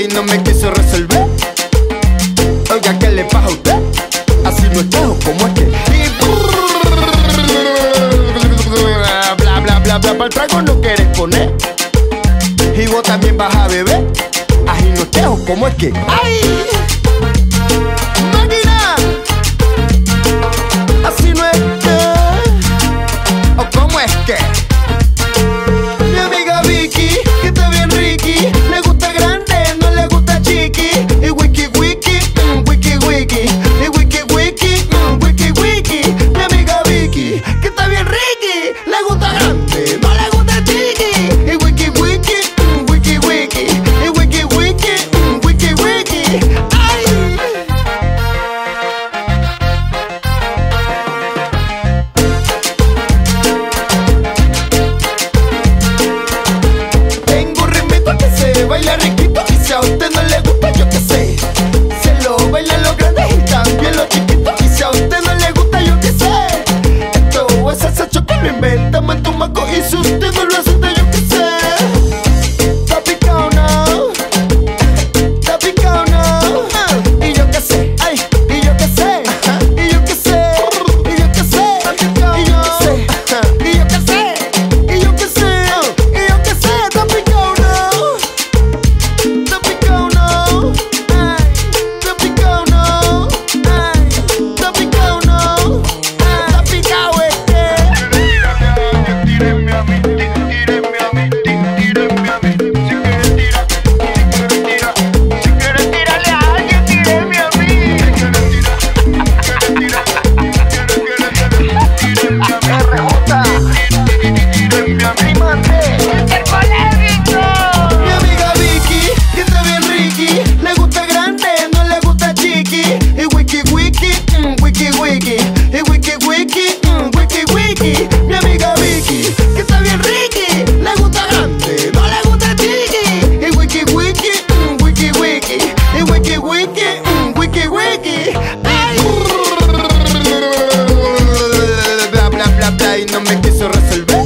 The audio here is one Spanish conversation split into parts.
y no me quiso resolver. Oiga, ¿qué le pasa a usted? Así no espejo como este. Y bla, bla, bla, bla, para el trago no quieres poner. Y vos también vas a beber. Así no espejo como es que. ¡Ay! wiki, un wiki wiki. Ay. Bla bla bla bla y no me quiso resolver.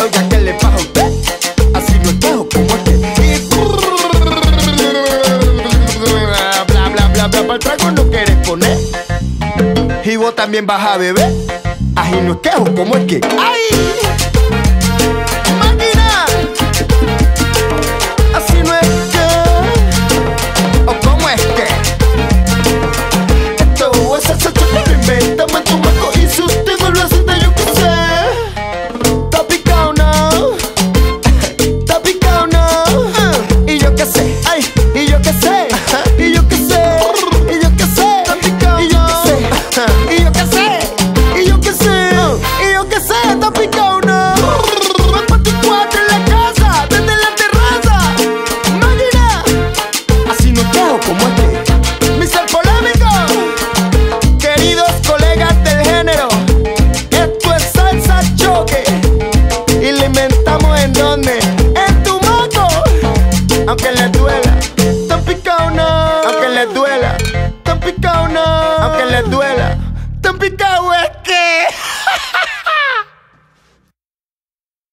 Oiga, ¿qué le pasa a usted? Así lo dejo como este. Bla bla bla bla, bla para el trago no quieres poner. Y vos también vas a beber. Así no es quejo como el que. ¡Ay! duela. Tan picado es que.